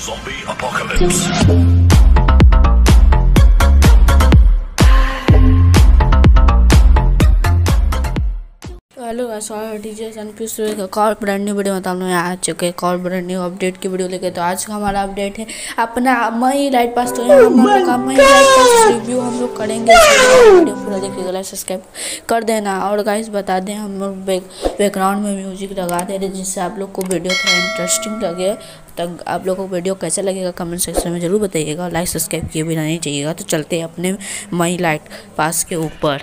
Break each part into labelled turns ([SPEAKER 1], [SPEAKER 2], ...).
[SPEAKER 1] Zombie Apocalypse.
[SPEAKER 2] Hello guys और DJ सनपी studio का कॉल ब्रांड न्यू वीडियो में तो लोग यहाँ आ चुके हैं कॉल ब्रांड न्यू अपडेट की वीडियो लेके तो आज का हमारा अपडेट है अपना मई लाइट पास तो यहाँ हम लोग का मई लाइट पास रिव्यू हम लोग करेंगे। वीडियो पूरा देखिएगा लाइक सब्सक्राइब कर देना। और गाइस बता दें, हम लोग बैकग्राउंड में म्यूज़िक लगा दे रहे जिससे आप लोग को वीडियो थोड़ा इंटरेस्टिंग लगे। तब आप लोगों को वीडियो कैसा लगेगा कमेंट सेक्शन में ज़रूर बताइएगा। लाइक सब्सक्राइब किए बिना नहीं चाहिएगा तो चलते हैं अपने मई लाइट पास के ऊपर।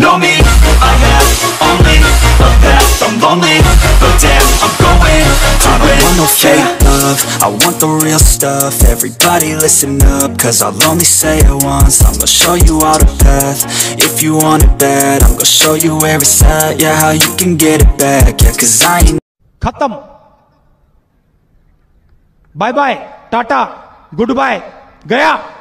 [SPEAKER 3] know me. I have only a path I'm lonely, but damn, I'm going. I don't want no fake love. I want the real stuff. Everybody listen up Cause I'll only say it once. I'm gonna show you all the path. If you want it bad I'm gonna show you where it's at. Yeah, how you can get it back. Yeah, cause I ain't
[SPEAKER 4] Khatam. Bye bye Tata. Goodbye. Gaya.